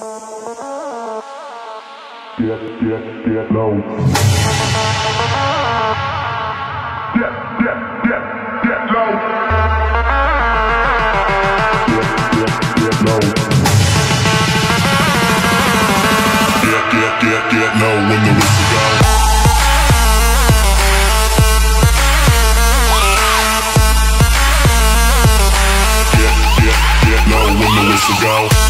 Get, get, get low. Get, get, get, get low. Get, get, get low. when the whistle goes.